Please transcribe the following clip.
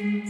Oh.